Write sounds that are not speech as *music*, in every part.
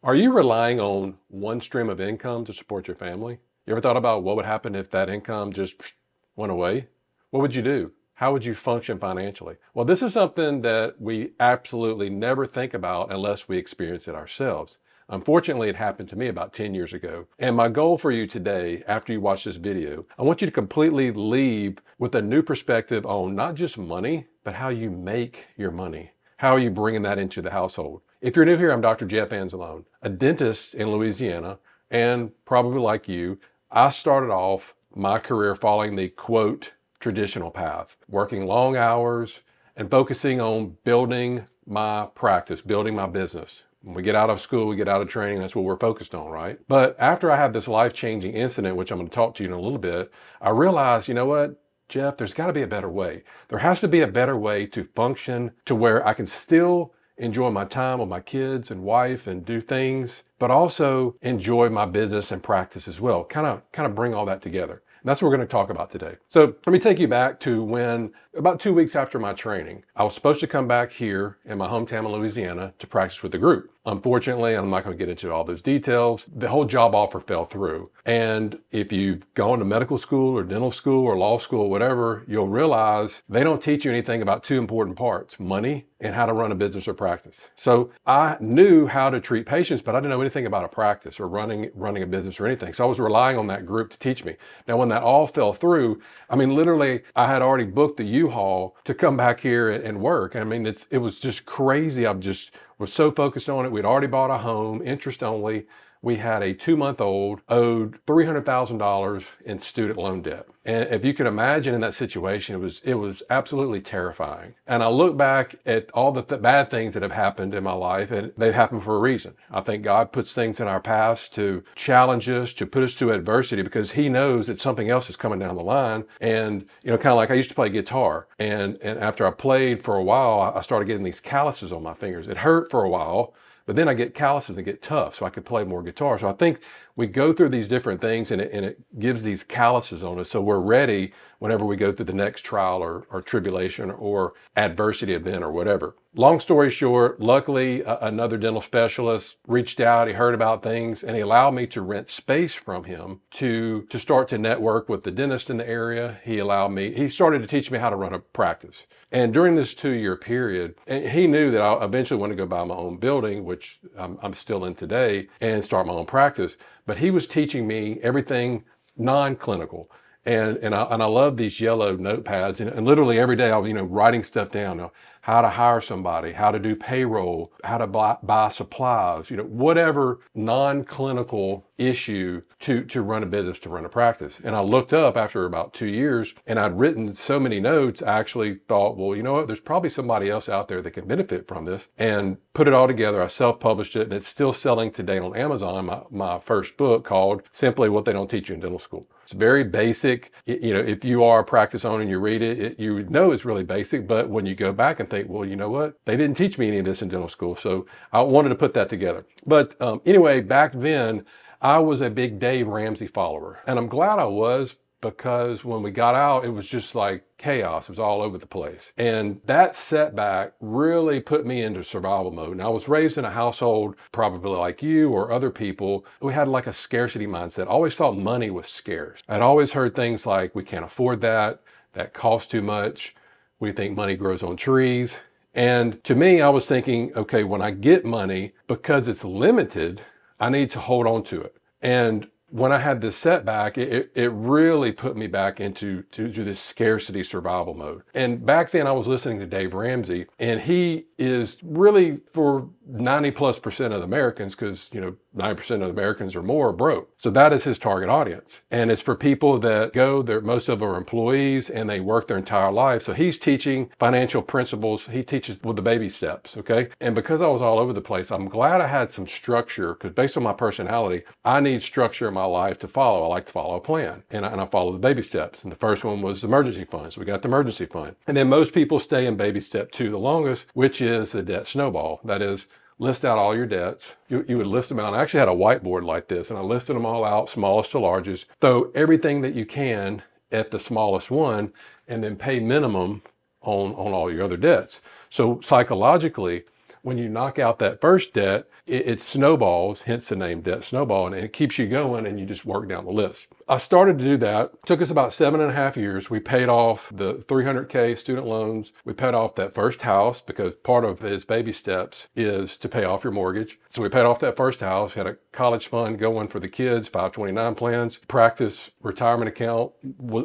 Are you relying on one stream of income to support your family? You ever thought about what would happen if that income just went away? What would you do? How would you function financially? Well, this is something that we absolutely never think about unless we experience it ourselves. Unfortunately, it happened to me about 10 years ago. And my goal for you today, after you watch this video, I want you to completely leave with a new perspective on not just money, but how you make your money. How are you bringing that into the household? If you're new here, I'm Dr. Jeff Anzalone, a dentist in Louisiana, and probably like you, I started off my career following the quote traditional path, working long hours and focusing on building my practice, building my business. When we get out of school, we get out of training, that's what we're focused on, right? But after I had this life changing incident, which I'm going to talk to you in a little bit, I realized, you know what? Jeff, there's got to be a better way. There has to be a better way to function to where I can still enjoy my time with my kids and wife and do things, but also enjoy my business and practice as well. Kind of, kind of bring all that together. And that's what we're going to talk about today. So let me take you back to when, about two weeks after my training, I was supposed to come back here in my hometown of Louisiana to practice with the group. Unfortunately, I'm not going to get into all those details. The whole job offer fell through. And if you've gone to medical school or dental school or law school, or whatever, you'll realize they don't teach you anything about two important parts, money and how to run a business or practice. So I knew how to treat patients, but I didn't know anything about a practice or running, running a business or anything. So I was relying on that group to teach me. Now, when that all fell through, I mean, literally I had already booked the U-Haul to come back here and, and work. I mean, it's, it was just crazy. I'm just, was so focused on it. We'd already bought a home, interest only. We had a two month old owed $300,000 in student loan debt. And if you can imagine in that situation, it was, it was absolutely terrifying. And I look back at all the th- bad things that have happened in my life and they've happened for a reason. I think God puts things in our past to challenge us, to put us through adversity because he knows that something else is coming down the line. And, you know, kind of like I used to play guitar and, and after I played for a while, I started getting these calluses on my fingers. It hurt for a while but then I get calluses and get tough, so I could play more guitar. So I think we go through these different things and it, and it gives these calluses on us so we're ready whenever we go through the next trial or, or tribulation or adversity event or whatever. Long story short, luckily uh, another dental specialist reached out, he heard about things and he allowed me to rent space from him to, to start to network with the dentist in the area. He allowed me, he started to teach me how to run a practice. And during this two year period, he knew that I eventually want to go buy my own building, which I'm, I'm still in today and start my own practice but he was teaching me everything non-clinical. And, and I, and I love these yellow notepads and, and literally every day I was, you know, writing stuff down, know, how to hire somebody, how to do payroll, how to buy, buy supplies, you know, whatever non-clinical issue to, to run a business, to run a practice. And I looked up after about two years and I'd written so many notes, I actually thought, well, you know what, there's probably somebody else out there that can benefit from this and put it all together. I self-published it and it's still selling today on Amazon, my, my first book called Simply What They Don't Teach You in Dental School. It's very basic. You know, if you are a practice owner and you read it, it you know it's really basic, but when you go back and think, well, you know what, they didn't teach me any of this in dental school. So I wanted to put that together. But um, anyway, back then, I was a big Dave Ramsey follower. And I'm glad I was because when we got out, it was just like chaos. It was all over the place. And that setback really put me into survival mode. And I was raised in a household, probably like you or other people, we had like a scarcity mindset. I always thought money was scarce. I'd always heard things like, we can't afford that, that costs too much, we think money grows on trees. And to me, I was thinking, okay, when I get money, because it's limited, I need to hold on to it. And when I had this setback, it, it really put me back into to, to this scarcity survival mode. And back then I was listening to Dave Ramsey and he is really for 90 plus percent of Americans, because, you know, 90% of Americans or more are broke. So that is his target audience. And it's for people that go, there, most of them are employees and they work their entire life. So he's teaching financial principles. He teaches with the baby steps. Okay. And because I was all over the place, I'm glad I had some structure because based on my personality, I need structure my life to follow. I like to follow a plan and I, and I follow the baby steps. And the first one was emergency funds. So we got the emergency fund. And then most people stay in baby step two the longest, which is the debt snowball. That is list out all your debts. You, you would list them out. I actually had a whiteboard like this and I listed them all out, smallest to largest. Throw everything that you can at the smallest one and then pay minimum on, on all your other debts. So psychologically, when you knock out that first debt, it, it snowballs, hence the name debt snowball, and it keeps you going and you just work down the list. I started to do that. It took us about seven and a half years. We paid off the 300K student loans. We paid off that first house because part of his baby steps is to pay off your mortgage. So we paid off that first house, had a college fund going for the kids, 529 plans, practice retirement account.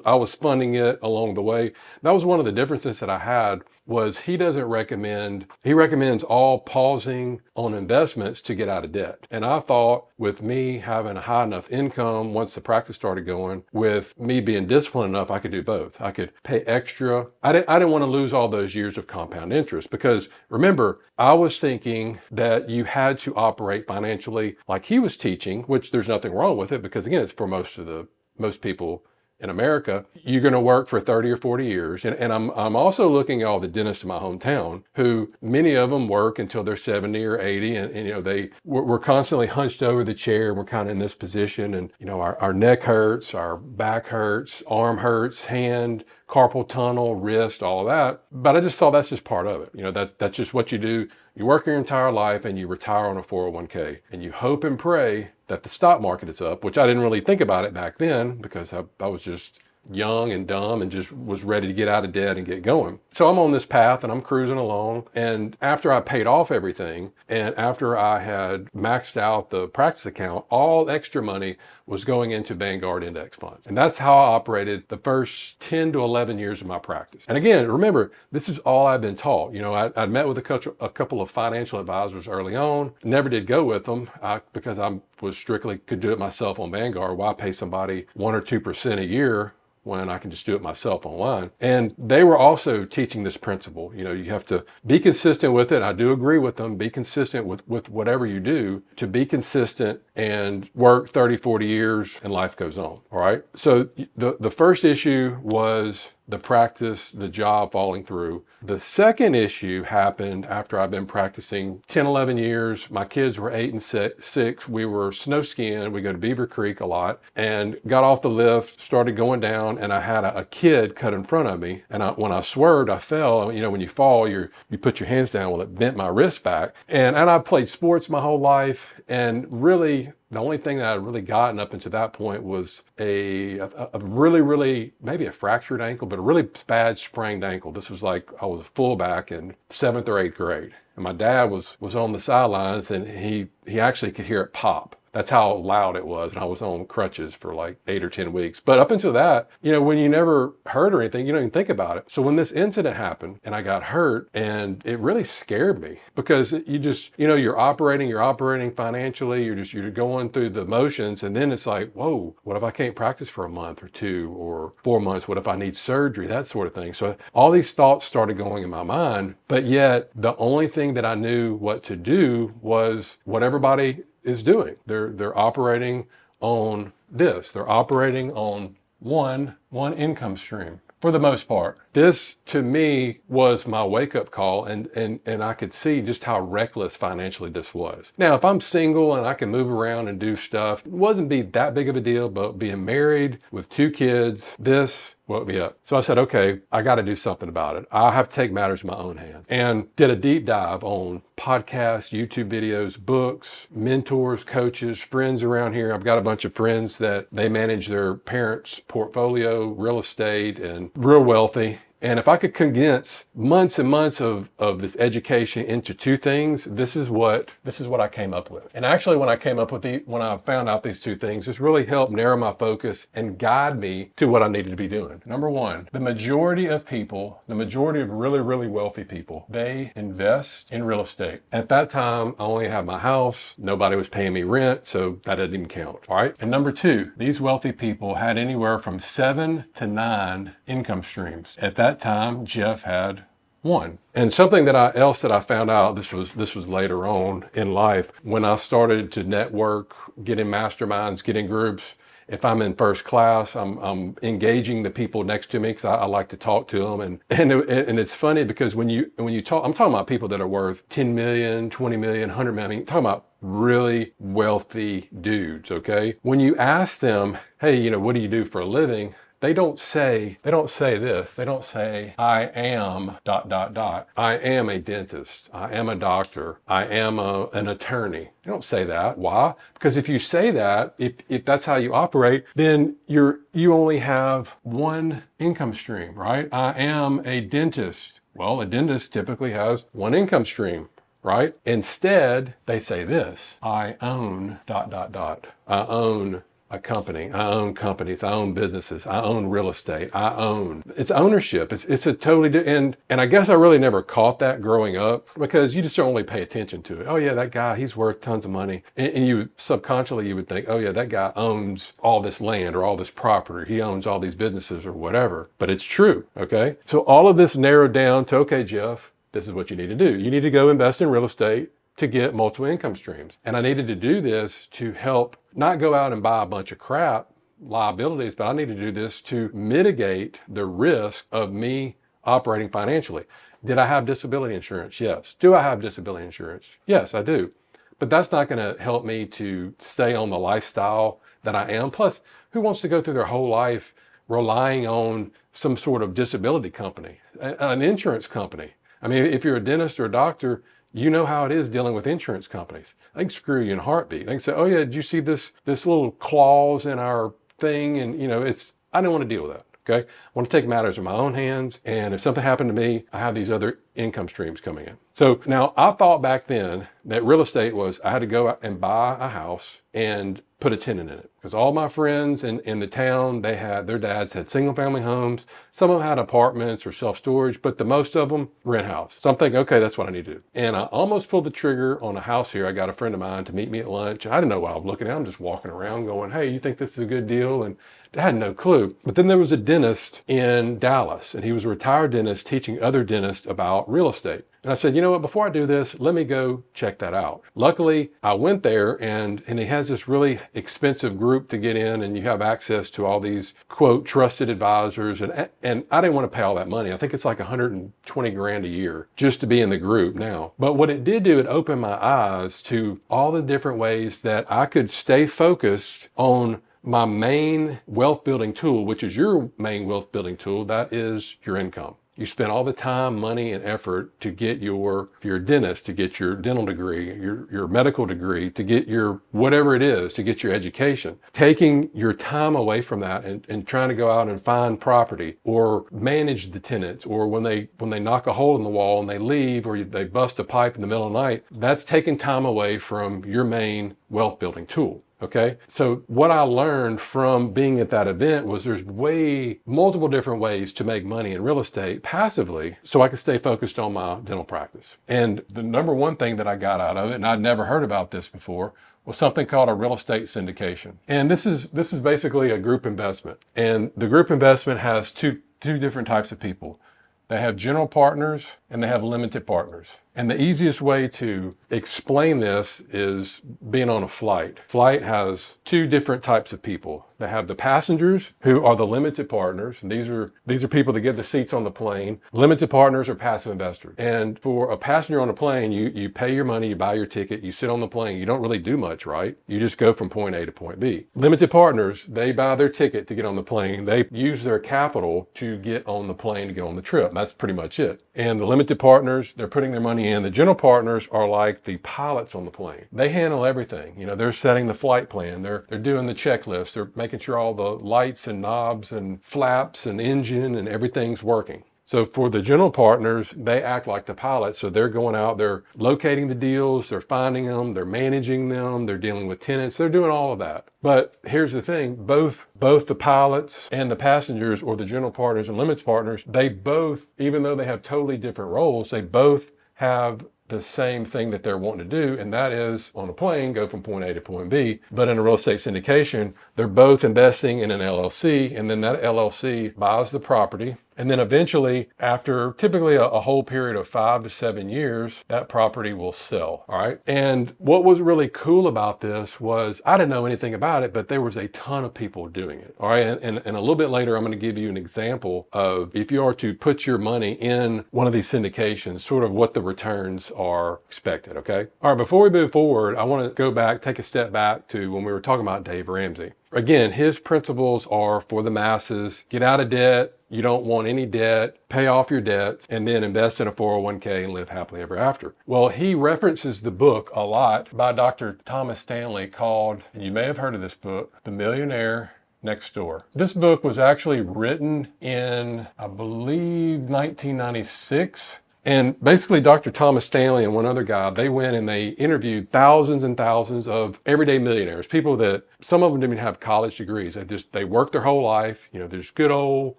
I was funding it along the way. That was one of the differences that I had was he doesn't recommend, he recommends all pausing on investments to get out of debt. And I thought with me having a high enough income once the practice started going, with me being disciplined enough, I could do both. I could pay extra. I didn't, I didn't want to lose all those years of compound interest because remember, I was thinking that you had to operate financially like he was teaching, which there's nothing wrong with it because again, it's for most of the, most people in America, you're going to work for 30 or 40 years. And, and I'm, I'm also looking at all the dentists in my hometown who many of them work until they're 70 or 80. And, and you know, they, we're, we're, constantly hunched over the chair. We're kind of in this position and, you know, our, our neck hurts, our back hurts, arm hurts, hand, carpal tunnel, wrist, all that. But I just thought that's just part of it. You know, that, that's just what you do. You work your entire life and you retire on a 401k and you hope and pray that the stock market is up, which I didn't really think about it back then because I, I was just young and dumb and just was ready to get out of debt and get going. So I'm on this path and I'm cruising along. And after I paid off everything and after I had maxed out the practice account, all extra money was going into Vanguard index funds. And that's how I operated the first 10 to 11 years of my practice. And again, remember, this is all I've been taught. You know, I, would met with a couple, a couple of financial advisors early on, never did go with them uh, because I was strictly could do it myself on Vanguard. Why pay somebody one or 2% a year when I can just do it myself online. And they were also teaching this principle. You know, you have to be consistent with it. I do agree with them. Be consistent with, with whatever you do to be consistent and work 30, 40 years and life goes on. All right. So the, the first issue was the practice, the job falling through. The second issue happened after I've been practicing 10, 11 years. My kids were eight and six. We were snow skiing. We go to Beaver Creek a lot and got off the lift, started going down and I had a, a kid cut in front of me. And I, when I swerved, I fell. You know, when you fall, you you put your hands down. Well, it bent my wrist back. And, and I played sports my whole life and really the only thing that I'd really gotten up until that point was a, a, a, really, really, maybe a fractured ankle, but a really bad sprained ankle. This was like I was a fullback in seventh or eighth grade. And my dad was, was on the sidelines and he, he actually could hear it pop. That's how loud it was. And I was on crutches for like eight or 10 weeks. But up until that, you know, when you never hurt or anything, you don't even think about it. So when this incident happened and I got hurt and it really scared me because you just, you know, you're operating, you're operating financially, you're just, you're going through the motions. And then it's like, whoa, what if I can't practice for a month or two or four months? What if I need surgery? That sort of thing. So all these thoughts started going in my mind. But yet the only thing that I knew what to do was what everybody is doing. They're they're operating on this. They're operating on one one income stream for the most part. This to me was my wake up call and, and, and I could see just how reckless financially this was. Now, if I'm single and I can move around and do stuff, it wasn't be that big of a deal, but being married with two kids, this woke me up. So I said, okay, I got to do something about it. I have to take matters in my own hands and did a deep dive on podcasts, YouTube videos, books, mentors, coaches, friends around here. I've got a bunch of friends that they manage their parents' portfolio, real estate, and real wealthy. And if I could condense months and months of, of this education into two things, this is what this is what I came up with. And actually when I came up with the when I found out these two things, this really helped narrow my focus and guide me to what I needed to be doing. Number one, the majority of people, the majority of really, really wealthy people, they invest in real estate. At that time, I only had my house, nobody was paying me rent, so that didn't even count. All right. And number two, these wealthy people had anywhere from seven to nine income streams. At that that time, Jeff had one. And something that I else that I found out this was this was later on in life when I started to network, get in masterminds, get in groups. If I'm in first class, I'm, I'm engaging the people next to me because I, I, like to talk to them. And, and, and it's funny because when you, when you talk, I'm talking about people that are worth 10 million, 20 million, 100 million. I mean, talking about really wealthy dudes. Okay. When you ask them, Hey, you know, what do you do for a living? They don't say, they don't say this. They don't say, I am dot, dot, dot. I am a dentist. I am a doctor. I am a, an attorney. They don't say that. Why? Because if you say that, if, if that's how you operate, then you're, you only have one income stream, right? I am a dentist. Well, a dentist typically has one income stream right? Instead, they say this, I own dot, dot, dot. I own a company. I own companies. I own businesses. I own real estate. I own. It's ownership. It's it's a totally. And and I guess I really never caught that growing up because you just don't really pay attention to it. Oh yeah, that guy he's worth tons of money, and, and you subconsciously you would think, oh yeah, that guy owns all this land or all this property. He owns all these businesses or whatever. But it's true. Okay. So all of this narrowed down to okay, Jeff. This is what you need to do. You need to go invest in real estate to get multiple income streams. And I needed to do this to help not go out and buy a bunch of crap liabilities, but I need to do this to mitigate the risk of me operating financially. Did I have disability insurance? Yes. Do I have disability insurance? Yes, I do. But that's not going to help me to stay on the lifestyle that I am. Plus, who wants to go through their whole life relying on some sort of disability company, an insurance company? I mean, if you're a dentist or a doctor, you know how it is dealing with insurance companies. They can screw you in heartbeat. They can say, "Oh yeah, did you see this this little clause in our thing?" And you know, it's I don't want to deal with that. Okay, I want to take matters in my own hands, and if something happened to me, I have these other income streams coming in. So now I thought back then that real estate was I had to go out and buy a house and put a tenant in it because all my friends in, in the town they had their dads had single family homes. Some of them had apartments or self-storage but the most of them rent house. So i'm thinking okay that's what i need to do. And i almost pulled the trigger on a house here. I got a friend of mine to meet me at lunch. I didn't know what i was looking at i'm just walking around going hey you think this is a good deal? And I had no clue. But then there was a dentist in Dallas, and he was a retired dentist teaching other dentists about real estate. And I said, you know what, before I do this, let me go check that out. Luckily, I went there and, and he has this really expensive group to get in and you have access to all these quote trusted advisors. And, and I didn't want to pay all that money. I think it's like 120 grand a year just to be in the group now. But what it did do, it opened my eyes to all the different ways that I could stay focused on my main wealth building tool, which is your main wealth building tool, that is your income. You spend all the time, money, and effort to get your, a dentist, to get your dental degree, your, your medical degree, to get your whatever it is, to get your education. Taking your time away from that and, and trying to go out and find property or manage the tenants or when they when they knock a hole in the wall and they leave or they bust a pipe in the middle of the night, that's taking time away from your main wealth building tool. Okay. So what I learned from being at that event was there's way multiple different ways to make money in real estate passively so I could stay focused on my dental practice. And the number one thing that I got out of it, and I'd never heard about this before, was something called a real estate syndication. And this is this is basically a group investment. And the group investment has two two different types of people. They have general partners and they have limited partners. And the easiest way to explain this is being on a flight. Flight has two different types of people. They have the passengers who are the limited partners. And these are these are people that get the seats on the plane. Limited partners are passive investors. And for a passenger on a plane, you you pay your money, you buy your ticket, you sit on the plane. You don't really do much, right? You just go from point A to point B. Limited partners, they buy their ticket to get on the plane. They use their capital to get on the plane to go on the trip. That's pretty much it. And the limited partners, they're putting their money in. The general partners are like the pilots on the plane. They handle everything. You know, they're setting the flight plan. They're they're doing the checklist. They're making sure all the lights and knobs and flaps and engine and everything's working. So for the general partners, they act like the pilots. So they're going out, they're locating the deals, they're finding them, they're managing them, they're dealing with tenants, they're doing all of that. But here's the thing, both both the pilots and the passengers or the general partners and limits partners, they both, even though they have totally different roles, they both have the same thing that they're wanting to do, and that is on a plane, go from point A to point B. But in a real estate syndication, they're both investing in an LLC, and then that LLC buys the property and then eventually, after typically a, a, whole period of five to seven years, that property will sell. All right. And what was really cool about this was I didn't know anything about it, but there was a ton of people doing it. All right. And, and, and a little bit later, I'm going to give you an example of if you are to put your money in one of these syndications, sort of what the returns are expected. Okay. All right. Before we move forward, I want to go back, take a step back to when we were talking about Dave Ramsey. Again, his principles are for the masses. Get out of debt. You don't want any debt. Pay off your debts and then invest in a 401k and live happily ever after. Well, he references the book a lot by Dr. Thomas Stanley called, and you may have heard of this book, The Millionaire next door. This book was actually written in, I believe, 1996 and basically, Dr. Thomas Stanley and one other guy, they went and they interviewed thousands and thousands of everyday millionaires, people that some of them didn't even have college degrees. They just, they worked their whole life. You know, there's good old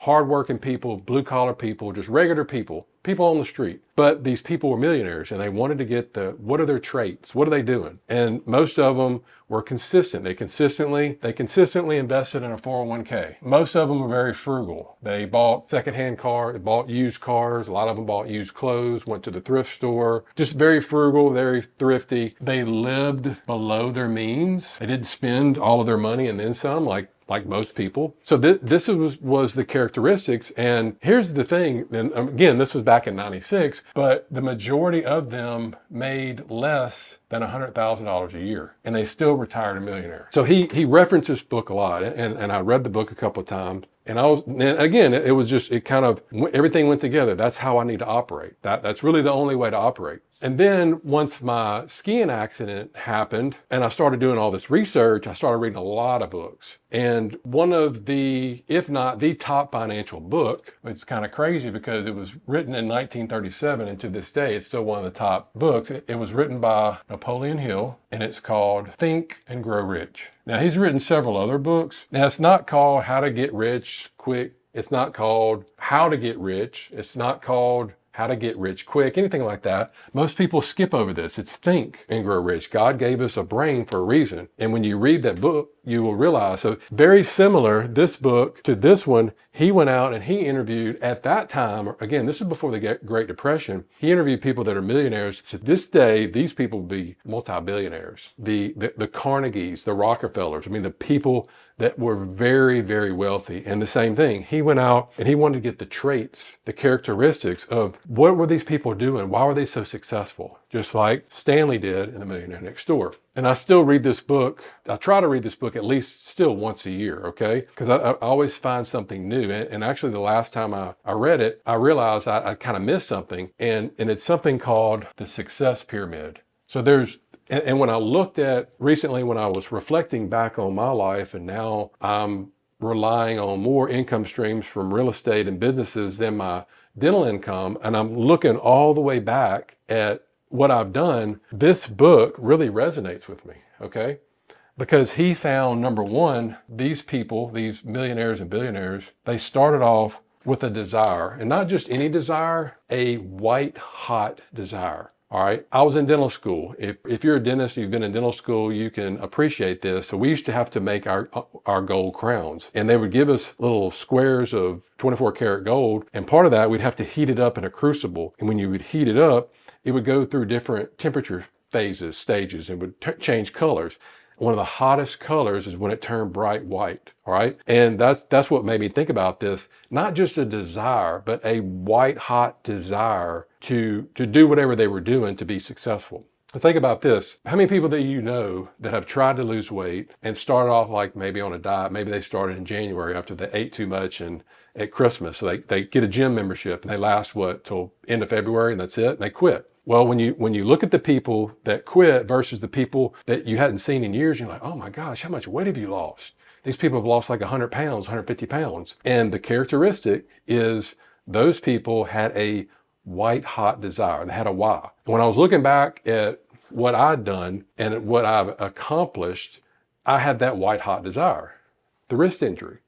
hardworking people, blue collar people, just regular people people on the street. But these people were millionaires and they wanted to get the what are their traits? What are they doing? And most of them were consistent. They consistently they consistently invested in a 401k. Most of them were very frugal. They bought secondhand cars, they bought used cars, a lot of them bought used clothes, went to the thrift store, just very frugal, very thrifty. They lived below their means. They didn't spend all of their money and then some like like most people. So th- this was, was the characteristics. And here's the thing, and um, again, this was back in 96, but the majority of them made less than $100,000 a year and they still retired a millionaire. So he, he referenced this book a lot and, and I read the book a couple of times and I was, and again, it was just, it kind of, everything went together. That's how I need to operate. That, that's really the only way to operate. And then once my skiing accident happened and I started doing all this research, I started reading a lot of books. And one of the, if not the top financial book, it's kind of crazy because it was written in 1937 and to this day, it's still one of the top books. It, it was written by Napoleon Hill and it's called Think and Grow Rich. Now he's written several other books. Now it's not called How to Get Rich Quick. It's not called How to Get Rich. It's not called how to get rich quick, anything like that. Most people skip over this. It's think and grow rich. God gave us a brain for a reason. And when you read that book, you will realize. So very similar, this book to this one, he went out and he interviewed at that time, again, this is before the Great Depression. He interviewed people that are millionaires. To this day, these people will be multi-billionaires. The, the, the Carnegies, the Rockefellers, I mean, the people that were very, very wealthy. And the same thing, he went out and he wanted to get the traits, the characteristics of what were these people doing? Why were they so successful? Just like Stanley did in The Millionaire Next Door. And I still read this book. I try to read this book at least still once a year, okay? Because I, I, always find something new. And, and, actually, the last time I, I read it, I realized I, I kind of missed something. And, and it's something called the success pyramid. So there's and, and when I looked at recently, when I was reflecting back on my life, and now I'm relying on more income streams from real estate and businesses than my dental income, and I'm looking all the way back at what I've done, this book really resonates with me, okay? Because he found number one, these people, these millionaires and billionaires, they started off with a desire, and not just any desire, a white hot desire. All right. I was in dental school. If, if you're a dentist, you've been in dental school, you can appreciate this. So we used to have to make our, our gold crowns and they would give us little squares of 24 karat gold. And part of that, we'd have to heat it up in a crucible. And when you would heat it up, it would go through different temperature phases, stages, and would change colors. One of the hottest colors is when it turned bright white. All right. And that's, that's what made me think about this. Not just a desire, but a white hot desire to, to do whatever they were doing to be successful. Think about this. How many people that you know that have tried to lose weight and started off like maybe on a diet? Maybe they started in January after they ate too much and at Christmas. So they, they get a gym membership and they last what till end of February and that's it. And they quit. Well, when you when you look at the people that quit versus the people that you hadn't seen in years, you're like, oh my gosh, how much weight have you lost? These people have lost like 100 pounds, 150 pounds. And the characteristic is those people had a white hot desire. They had a why. When I was looking back at what I'd done and what I've accomplished, I had that white hot desire, the wrist injury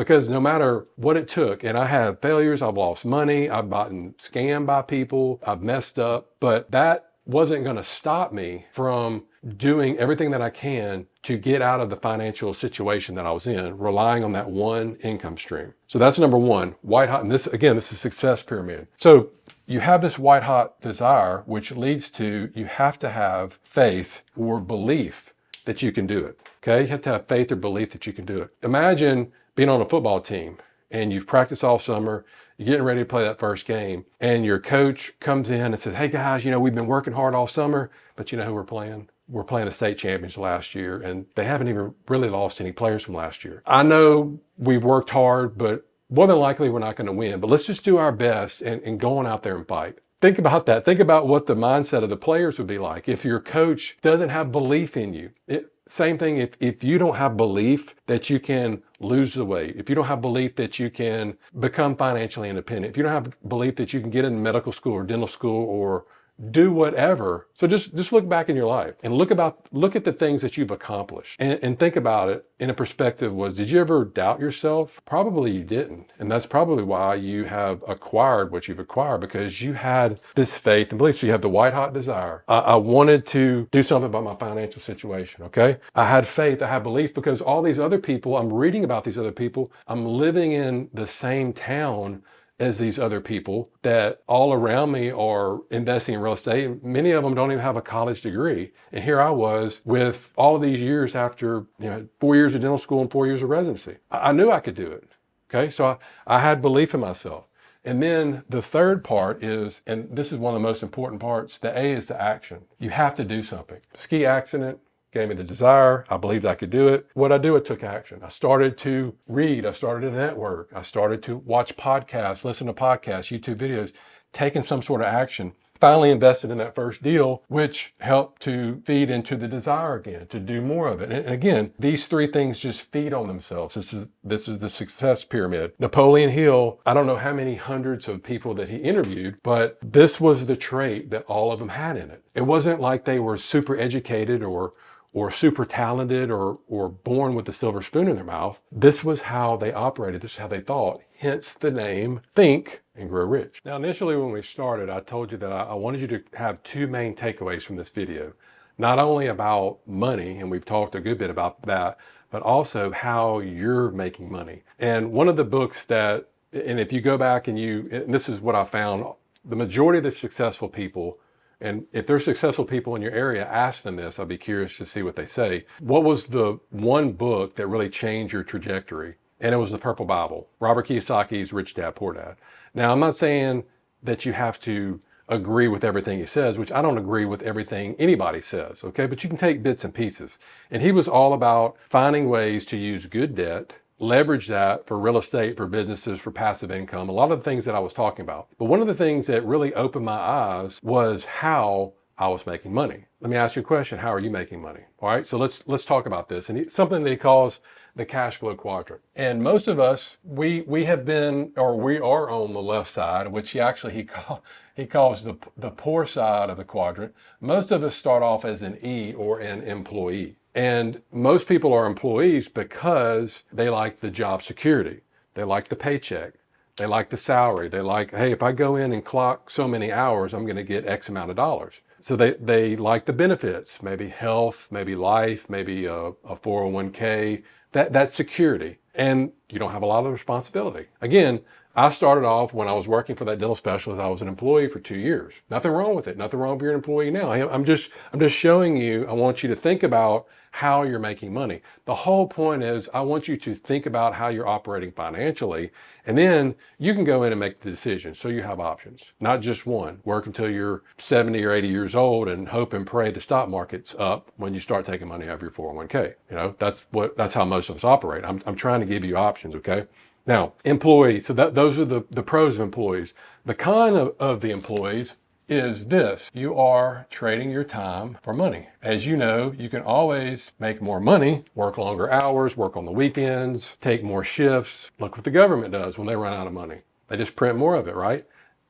because no matter what it took, and I have failures, I've lost money, I've gotten scammed by people, I've messed up, but that wasn't going to stop me from doing everything that I can to get out of the financial situation that I was in, relying on that one income stream. So that's number one, white hot. And this, again, this is success pyramid. So you have this white hot desire, which leads to you have to have faith or belief that you can do it. Okay. You have to have faith or belief that you can do it. Imagine being on a football team and you've practiced all summer, you're getting ready to play that first game, and your coach comes in and says, Hey guys, you know, we've been working hard all summer, but you know who we're playing? We're playing the state champions last year and they haven't even really lost any players from last year. I know we've worked hard, but more than likely we're not going to win. But let's just do our best and, and go on out there and fight. Think about that. Think about what the mindset of the players would be like if your coach doesn't have belief in you. It, same thing if, if you don't have belief that you can lose the weight, if you don't have belief that you can become financially independent, if you don't have belief that you can get into medical school or dental school or do whatever. So just, just look back in your life and look about, look at the things that you've accomplished and, and think about it in a perspective was, did you ever doubt yourself? Probably you didn't. And that's probably why you have acquired what you've acquired because you had this faith and belief. So you have the white hot desire. I, I wanted to do something about my financial situation. Okay. I had faith. I had belief because all these other people, I'm reading about these other people. I'm living in the same town as these other people that all around me are investing in real estate. Many of them don't even have a college degree. And here I was with all of these years after, you know, four years of dental school and four years of residency. I, knew I could do it. Okay. So I, I had belief in myself. And then the third part is, and this is one of the most important parts, the A is the action. You have to do something. Ski accident, gave me the desire. I believed I could do it. What I do, I took action. I started to read. I started to network. I started to watch podcasts, listen to podcasts, YouTube videos, taking some sort of action. Finally invested in that first deal, which helped to feed into the desire again to do more of it. And again, these three things just feed on themselves. This is this is the success pyramid. Napoleon Hill, I don't know how many hundreds of people that he interviewed, but this was the trait that all of them had in it. It wasn't like they were super educated or or super talented or, or born with a silver spoon in their mouth. This was how they operated. This is how they thought. Hence the name Think and Grow Rich. Now, initially when we started, I told you that I, wanted you to have two main takeaways from this video. Not only about money, and we've talked a good bit about that, but also how you're making money. And one of the books that, and if you go back and you, and this is what I found, the majority of the successful people and if there's successful people in your area, ask them this. I'll be curious to see what they say. What was the one book that really changed your trajectory? And it was the Purple Bible, Robert Kiyosaki's Rich Dad Poor Dad. Now, I'm not saying that you have to agree with everything he says, which I don't agree with everything anybody says, okay? But you can take bits and pieces. And he was all about finding ways to use good debt leverage that for real estate, for businesses, for passive income, a lot of the things that I was talking about. But one of the things that really opened my eyes was how I was making money. Let me ask you a question. How are you making money? All right. So let's, let's talk about this and it's something that he calls the cash flow quadrant. And most of us, we, we have been, or we are on the left side, which he actually, he call, he calls the, the poor side of the quadrant. Most of us start off as an E or an employee. And most people are employees because they like the job security. They like the paycheck. They like the salary. They like, hey, if I go in and clock so many hours, I'm going to get X amount of dollars. So they, they like the benefits, maybe health, maybe life, maybe a, a 401k, that, that security. And you don't have a lot of responsibility. Again, I started off when I was working for that dental specialist. I was an employee for two years. Nothing wrong with it. Nothing wrong if you're an employee now. I'm just, I'm just showing you. I want you to think about how you're making money. The whole point is I want you to think about how you're operating financially, and then you can go in and make the decision. So you have options, not just one. Work until you're 70 or 80 years old and hope and pray the stock market's up when you start taking money out of your 401k. You know, that's what, that's how most of us operate. I'm, I'm trying to give you options. Okay. Now, employees. So that, those are the, the pros of employees. The con of, of the employees is this. You are trading your time for money. As you know, you can always make more money, work longer hours, work on the weekends, take more shifts. Look what the government does when they run out of money. They just print more of it, right?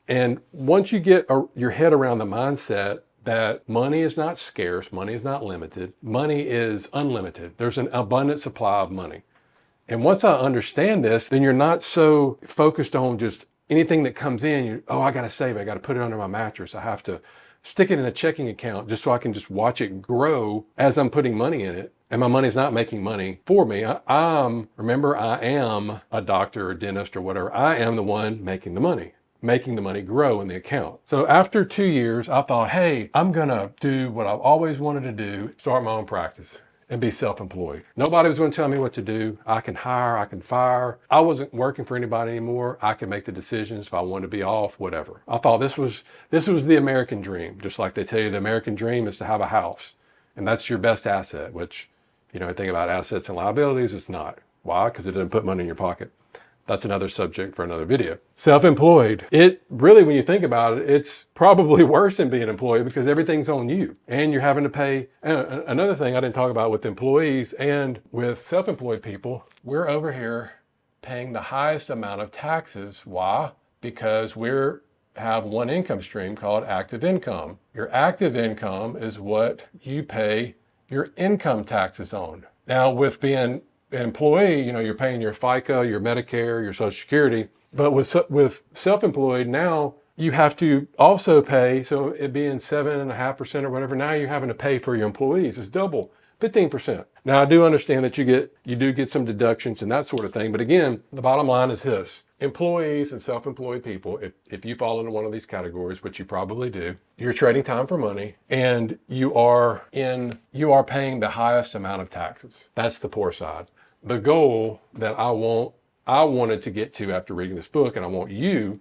And once you get a, your head around the mindset that money is not scarce, money is not limited, money is unlimited. There's an abundant supply of money. And once I understand this, then you're not so focused on just anything that comes in, you, oh, I got to save it. I got to put it under my mattress. I have to stick it in a checking account just so I can just watch it grow as I'm putting money in it. And my money's not making money for me. I, am remember, I am a doctor or dentist or whatever. I am the one making the money making the money grow in the account. So after two years, I thought, hey, I'm to do what I've always wanted to do, start my own practice and be self-employed. Nobody was going to tell me what to do. I can hire, I can fire. I wasn't working for anybody anymore. I could make the decisions if I wanted to be off, whatever. I thought this was this was the American dream. Just like they tell you the American dream is to have a house And that's your best asset, which, you know, think about assets and liabilities, it's not. Why? Because it doesn't put money in your pocket. That's another subject for another video. Self-employed. It really, when you think about it, it's probably *laughs* worse than being employed because everything's on you and you're having to pay. another thing I didn't talk about with employees and with self-employed people, we're over here paying the highest amount of taxes. Why? Because we're have one income stream called active income. Your active income is what you pay your income taxes on. Now, with being employee, you know, you're paying your FICA, your Medicare, your Social Security. But with with self-employed now, you have to also pay. So it being seven and a half percent or whatever, now you're having to pay for your employees. It's double, fifteen percent. Now I do understand that you get you do get some deductions and that sort of thing. But again, the bottom line is this: employees and self-employed people, if, if you fall into one of these categories, which you probably do, you're trading time for money and you are in you are paying the highest amount of taxes. That's the poor side the goal that I want I wanted to get to after reading this book, and I want you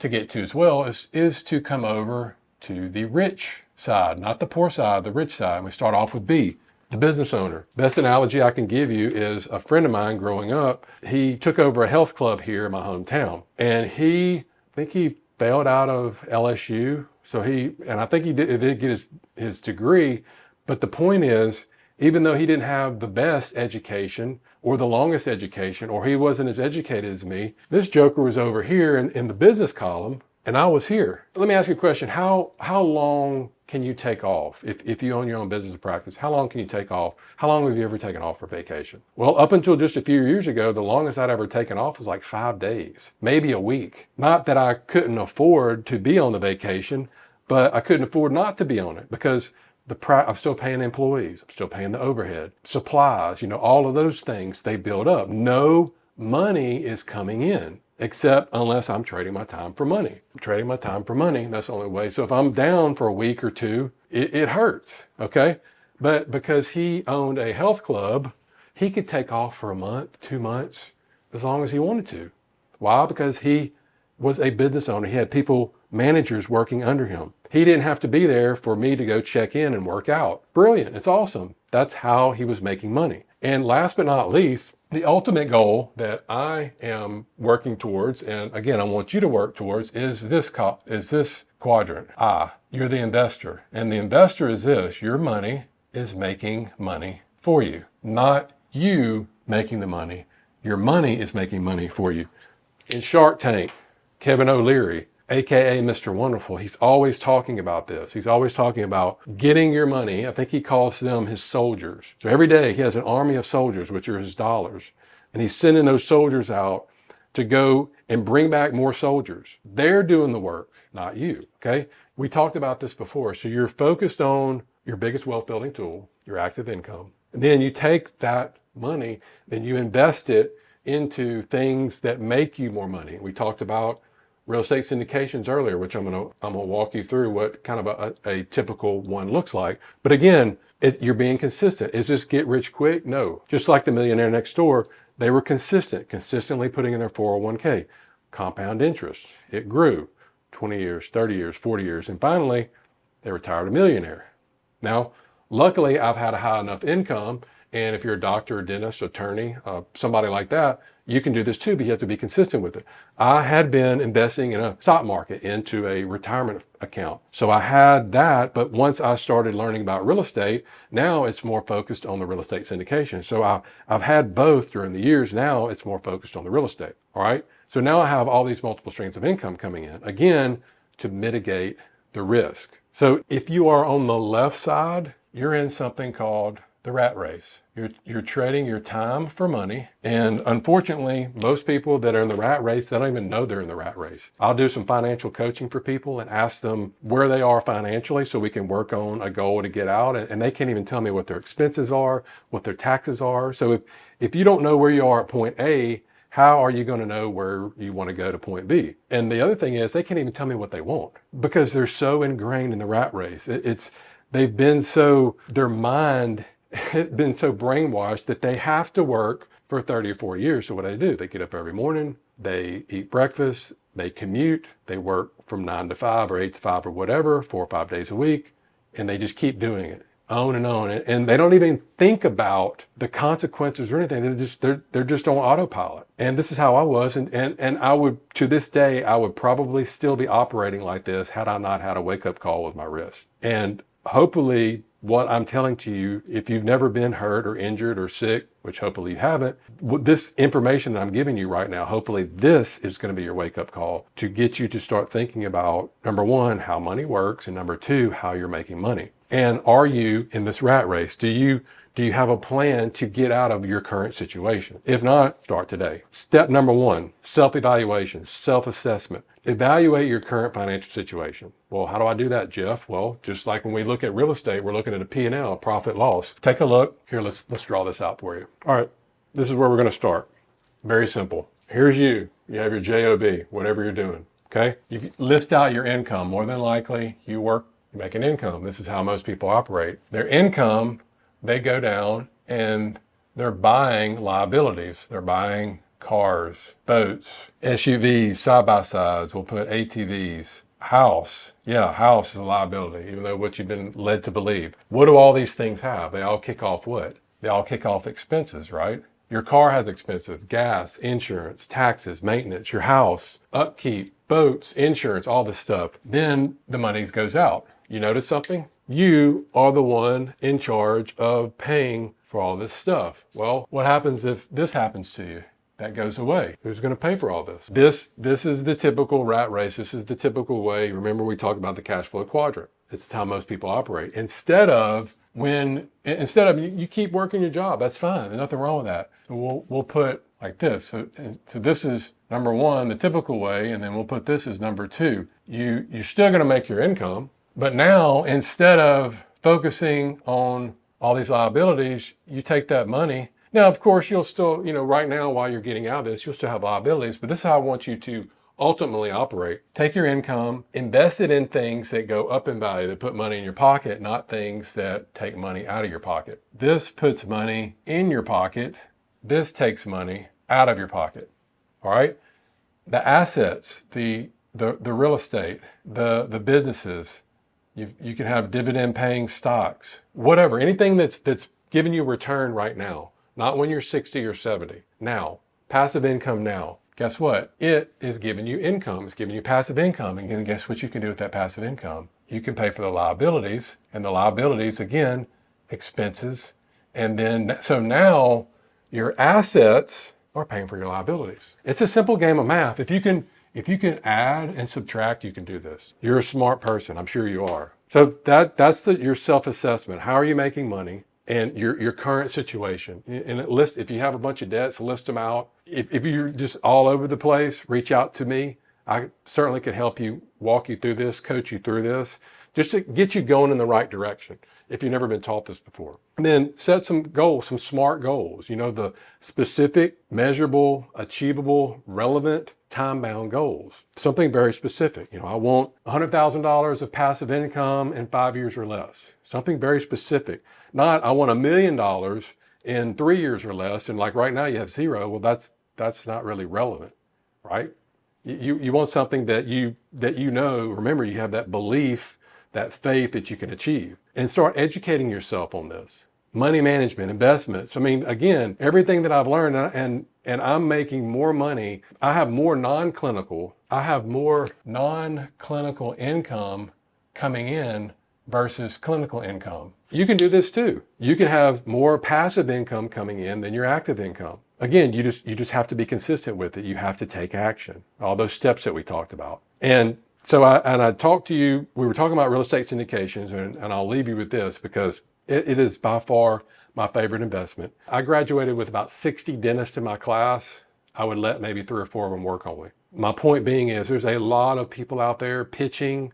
to get to as well, is, is to come over to the rich side, not the poor side, the rich side. And we start off with B, the business owner. Best analogy I can give you is a friend of mine growing up, he took over a health club here in my hometown. And he, I think he failed out of LSU. So he, and I think he did, did get his, his degree. But the point is, even though he didn't have the best education or the longest education, or he wasn't as educated as me, this joker was over here in, in the business column and I was here. Let me ask you a question. How, how long can you take off if, if you own your own business practice? How long can you take off? How long have you ever taken off for vacation? Well, up until just a few years ago, the longest I'd ever taken off was like five days, maybe a week. Not that I couldn't afford to be on the vacation, but I couldn't afford not to be on it because the pri- I'm still paying employees. I'm still paying the overhead, supplies, you know, all of those things they build up. No money is coming in except unless I'm trading my time for money. I'm trading my time for money. That's the only way. So if I'm down for a week or two, it, it hurts. Okay. But because he owned a health club, he could take off for a month, two months, as long as he wanted to. Why? Because he was a business owner. He had people, managers working under him. He didn't have to be there for me to go check in and work out. Brilliant. It's awesome. That's how he was making money. And last but not least, the ultimate goal that I am working towards, and again, I want you to work towards, is this co- is this quadrant. Ah, you're the investor. And the investor is this your money is making money for you, not you making the money. Your money is making money for you. In Shark Tank, Kevin O'Leary, aka Mr. Wonderful, he's always talking about this. He's always talking about getting your money. I think he calls them his soldiers. So every day he has an army of soldiers, which are his dollars, and he's sending those soldiers out to go and bring back more soldiers. They're doing the work, not you. Okay. We talked about this before. So you're focused on your biggest wealth building tool, your active income. And then you take that money, then you invest it into things that make you more money. We talked about real estate syndications earlier, which I'm going to I'm to walk you through what kind of a, a typical one looks like. But again, it, you're being consistent. Is this get rich quick? No. Just like the millionaire next door, they were consistent, consistently putting in their 401k, compound interest. It grew 20 years, 30 years, 40 years, and finally they retired a millionaire. Now, luckily, I've had a high enough income and if you're a doctor, a dentist, attorney, uh, somebody like that, you can do this too, but you have to be consistent with it. I had been investing in a stock market into a retirement account. So I had that, but once I started learning about real estate, now it's more focused on the real estate syndication. So I, I've had both during the years. Now it's more focused on the real estate. All right. So now I have all these multiple streams of income coming in again to mitigate the risk. So if you are on the left side, you're in something called the rat race. You're, you're trading your time for money. And unfortunately, most people that are in the rat race, they don't even know they're in the rat race. I'll do some financial coaching for people and ask them where they are financially so we can work on a goal to get out. And, and they can't even tell me what their expenses are, what their taxes are. So if, if you don't know where you are at point A, how are you going to know where you want to go to point B? And the other thing is they can't even tell me what they want because they're so ingrained in the rat race. It, it's, they've been so, their mind *laughs* been so brainwashed that they have to work for 30 or 40 years. So what they do? They get up every morning, they eat breakfast, they commute, they work from nine to five or eight to five or whatever, four or five days a week, and they just keep doing it. on and on. And they don't even think about the consequences or anything. They're just, they're, they're just on autopilot. And this is how I was. And, and, and I would, to this day, I would probably still be operating like this had I not had a wake up call with my wrist. And hopefully what I'm telling to you, if you've never been hurt or injured or sick, which hopefully you haven't, this information that I'm giving you right now, hopefully this is going to be your wake up call to get you to start thinking about number one, how money works, and number two, how you're making money. And are you in this rat race? Do you do you have a plan to get out of your current situation? If not, start today. Step number one, self-evaluation, self-assessment. Evaluate your current financial situation. Well, how do I do that, Jeff? Well, just like when we look at real estate, we're looking at a P&L, profit loss. Take a look. Here, let's let's draw this out for you. All right, this is where we're going to start. Very simple. Here's you. You have your JOB, whatever you're doing. Okay. You list out your income. More than likely, you work make an income. This is how most people operate. Their income, they go down and they're buying liabilities. They're buying cars, boats, SUVs, side by sides. We'll put ATVs, house. Yeah, house is a liability, even though what you've been led to believe. What do all these things have? They all kick off what? They all kick off expenses, right? Your car has expenses, gas, insurance, taxes, maintenance, your house, upkeep, boats, insurance, all this stuff. Then the money goes out. You notice something? You are the one in charge of paying for all this stuff. Well, what happens if this happens to you? That goes away. Who's going to pay for all this? This this is the typical rat race. This is the typical way. Remember we talked about the cash flow quadrant. It's how most people operate. Instead of when instead of you, keep working your job, that's fine. There's nothing wrong with that. we'll we'll put like this. So, so this is number one, the typical way, and then we'll put this as number two. You you're still going to make your income but now, instead of focusing on all these liabilities, you take that money. Now, of course, you'll still, you know, right now while you're getting out of this, you'll still have liabilities, but this is how I want you to ultimately operate. Take your income, invest it in things that go up in value, that put money in your pocket, not things that take money out of your pocket. This puts money in your pocket. This takes money out of your pocket. All right. The assets, the, the, the real estate, the, the businesses, you you can have dividend paying stocks, whatever, anything that's that's giving you return right now, not when you're 60 or 70. Now, passive income now. Guess what? It is giving you income. It's giving you passive income. And guess what you can do with that passive income? You can pay for the liabilities, and the liabilities again, expenses. And then so now your assets are paying for your liabilities. It's a simple game of math. If you can if you can add and subtract, you can do this. You're a smart person. I'm sure you are. So that that's the, your self-assessment. How are you making money? And your, your current situation. And it list, if you have a bunch of debts, list them out. If, if you're just all over the place, reach out to me. I certainly could help you walk you through this, coach you through this, just to get you going in the right direction if you've never been taught this before. And then set some goals, some smart goals, you know, the specific, measurable, achievable, relevant, time-bound goals. Something very specific. You know, I want $100,000 of passive income in five years or less. Something very specific. Not, I want a million dollars in three years or less. And like right now you have zero. Well, that's, that's not really relevant, right? You, you want something that you, that you know, remember you have that belief, that faith that you can achieve and start educating yourself on this money management, investments. I mean, again, everything that I've learned and, and I'm making more money. I have more non-clinical. I have more non-clinical income coming in versus clinical income. You can do this too. You can have more passive income coming in than your active income. Again, you just you just have to be consistent with it. You have to take action. All those steps that we talked about. And so I and I talked to you, we were talking about real estate syndications, and, and I'll leave you with this because it, it is by far my favorite investment. I graduated with about 60 dentists in my class. I would let maybe three or four of them work only. My point being is there's a lot of people out there pitching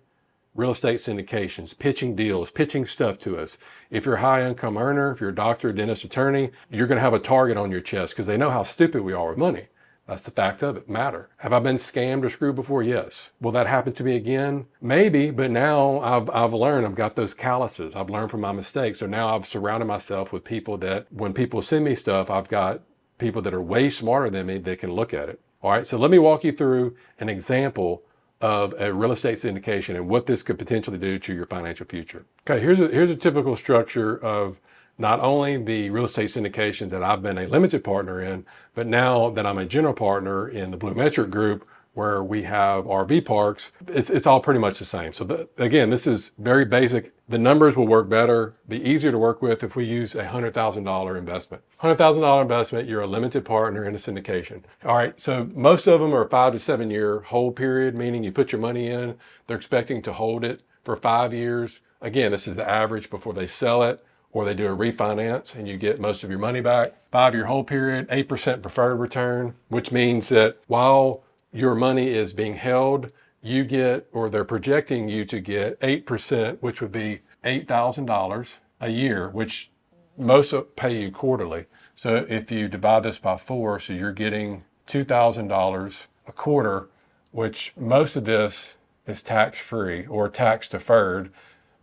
real estate syndications, pitching deals, pitching stuff to us. If you're a high income earner, if you're a doctor, dentist, attorney, you're going to have a target on your chest because they know how stupid we are with money. That's the fact of it. Matter. Have I been scammed or screwed before? Yes. Will that happen to me again? Maybe, but now I've, I've learned, I've got those calluses. I've learned from my mistakes. So now I've surrounded myself with people that when people send me stuff, I've got people that are way smarter than me that can look at it. All right. So let me walk you through an example of a real estate syndication and what this could potentially do to your financial future. Okay, here's a, here's a typical structure of not only the real estate syndications that I've been a limited partner in, but now that I'm a general partner in the Blue Metric Group, where we have RV parks, it's, it's all pretty much the same. So the, again, this is very basic. The numbers will work better, be easier to work with if we use a $100,000 investment. $100,000 investment, you're a limited partner in a syndication. All right, so most of them are five to seven year hold period, meaning you put your money in, they're expecting to hold it for five years. Again, this is the average before they sell it or they do a refinance and you get most of your money back. Five year hold period, 8% preferred return, which means that while your money is being held, you get, or they're projecting you to get 8%, which would be $8,000 a year, which most pay you quarterly. So if you divide this by four, so you're getting $2,000 a quarter, which most of this is tax free or tax deferred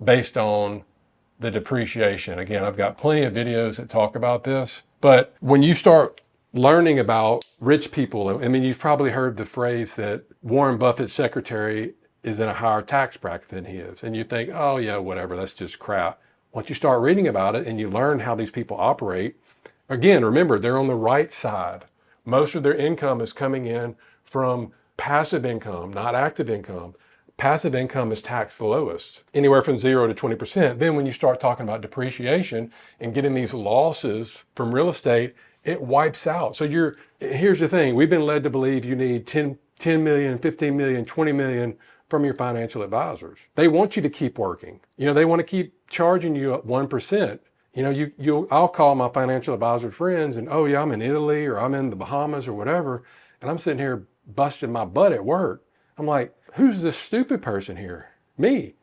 based on the depreciation. Again, I've got plenty of videos that talk about this, but when you start learning about rich people, I mean, you've probably heard the phrase that Warren Buffett's secretary is in a higher tax bracket than he is. And you think, oh, yeah, whatever, that's just crap. Once you start reading about it and you learn how these people operate, again, remember, they're on the right side. Most of their income is coming in from passive income, not active income. Passive income is taxed the lowest, anywhere from zero to 20%. Then when you start talking about depreciation and getting these losses from real estate, it wipes out. So you're, here's the thing. We've been led to believe you need 10, 10 million, 15 million, 20 million from your financial advisors. They want you to keep working. You know, they want to keep charging you at 1%. You know, you, you, I'll call my financial advisor friends and, oh yeah, I'm in Italy or I'm in the Bahamas or whatever. And I'm sitting here busting my butt at work. I'm like, who's the stupid person here? Me.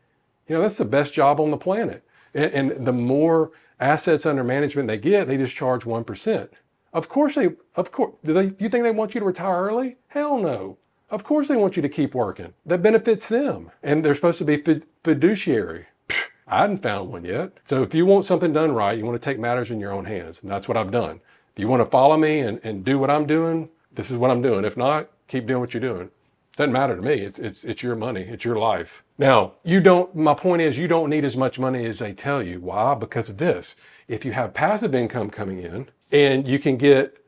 You know, that's the best job on the planet. And, and the more assets under management they get, they just charge 1%. Of course they, of course, do they, you think they want you to retire early? Hell no. Of course they want you to keep working. That benefits them. And they're supposed to be fiduciary. I hadn't found one yet. So if you want something done right, you want to take matters in your own hands. And that's what I've done. If you want to follow me and, and do what I'm doing, this is what I'm doing. If not, keep doing what you're doing. Doesn't matter to me. It's, it's, it's your money. It's your life. Now, you don't, my point is you don't need as much money as they tell you. Why? Because of this. If you have passive income coming in, and you can get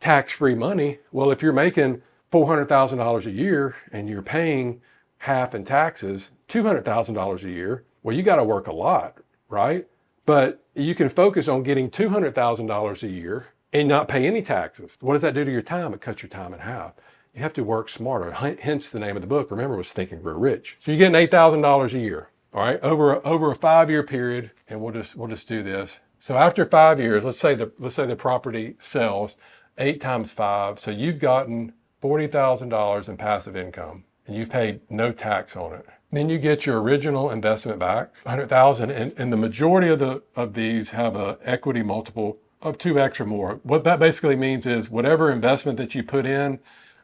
tax-free money. Well, if you're making $400,000 a year and you're paying half in taxes, $200,000 a year, well, you got to work a lot, right? But you can focus on getting $200,000 a year and not pay any taxes. What does that do to your time? It cuts your time in half. You have to work smarter. Hence the name of the book. Remember, was Think and Grow Rich. So you're getting $8,000 a year, all right, over a, over a five-year period. And we'll just we'll just do this. So after five years, let's say the let's say the property sells eight times five. So you've gotten forty thousand dollars in passive income, and you've paid no tax on it. Then you get your original investment back, hundred thousand, and, and the majority of the of these have a equity multiple of two x or more. What that basically means is whatever investment that you put in,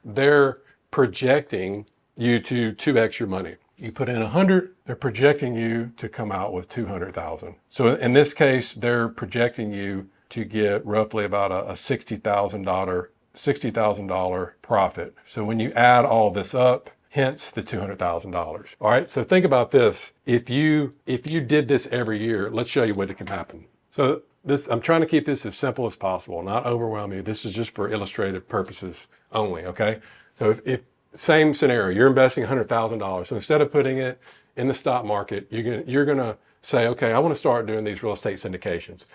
they're projecting you to two x your money. You put in 100, they're projecting you to come out with 200,000. So in this case, they're projecting you to get roughly about a, a $60,000 $60,000 profit. So when you add all this up, hence the $200,000. All right, so think about this. If you if you did this every year, let's show you what it can happen. So this I'm trying to keep this as simple as possible, not overwhelm you. This is just for illustrative purposes only, okay? So if, if same scenario. You're investing $100,000. So instead of putting it in the stock market, you're going you're to say, okay, I want to start doing these real estate syndications.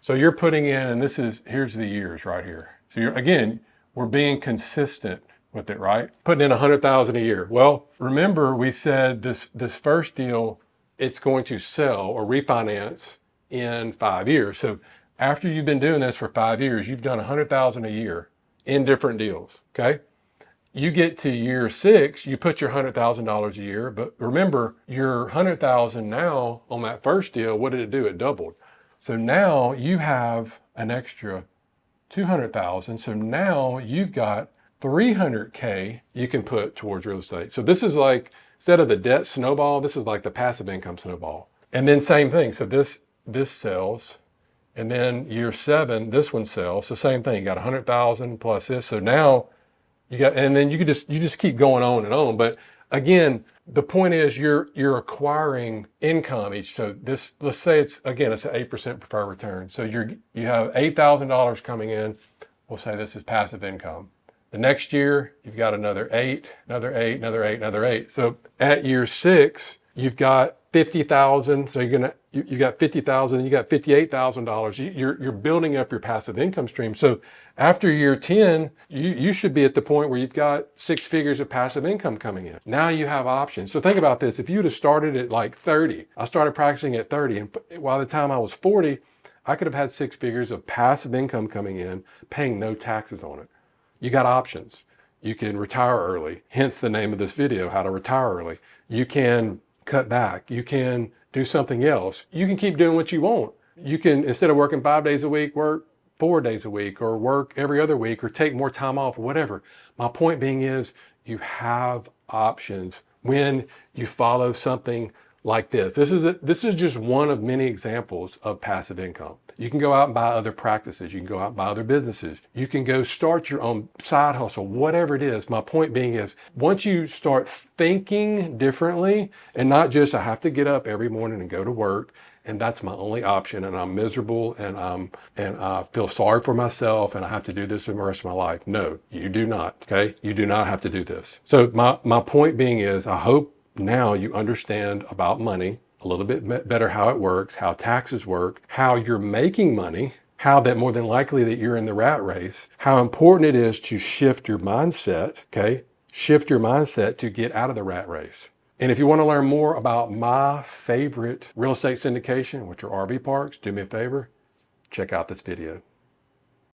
So you're putting in, and this is, here's the years right here. So you're, again, we're being consistent with it, right? Putting in 100,000 a year. Well, remember we said this, this first deal, it's going to sell or refinance in five years. So after you've been doing this for five years, you've done 100,000 a year in different deals. Okay you get to year six, you put your $100,000 a year, but remember your 100,000 now on that first deal, what did it do? It doubled. So now you have an extra 200,000. So now you've got 300K you can put towards real estate. So this is like, instead of the debt snowball, this is like the passive income snowball. And then same thing. So this, this sells. And then year seven, this one sells. So same thing, you got 100,000 plus this. So now you got, and then you could just, you just keep going on and on. But again, the point is you're you're acquiring income each. So this let's say it's again it's an eight percent preferred return. So you're you have eight thousand dollars coming in. We'll say this is passive income. The next year you've got another eight, another eight, another eight, another eight. So at year six you've got fifty thousand. So you're gonna you, you got fifty thousand. You got fifty eight thousand dollars. You're you're building up your passive income stream. So after year 10, you, you should be at the point where you've got six figures of passive income coming in. Now you have options. So think about this. If you'd have started at like 30, I started practicing at 30, and by the time I was 40, I could have had six figures of passive income coming in, paying no taxes on it. You got options. You can retire early, hence the name of this video, how to retire early. You can cut back. You can do something else. You can keep doing what you want. You can, instead of working five days a week, work four days a week or work every other week or take more time off, whatever. My point being is you have options when you follow something like this. This is, a, this is just one of many examples of passive income. You can go out and buy other practices. You can go out and buy other businesses. You can go start your own side hustle, whatever it is. My point being is once you start thinking differently and not just, I have to get up every morning and go to work and that's my only option and I'm miserable and I'm and I feel sorry for myself and I have to do this for the rest of my life. No, you do not. Okay. You do not have to do this. So my, my point being is I hope now you understand about money a little bit better how it works, how taxes work, how you're making money, how that more than likely that you're in the rat race, how important it is to shift your mindset, okay? Shift your mindset to get out of the rat race. And if you want to learn more about my favorite real estate syndication, which are RV parks, do me a favor, check out this video.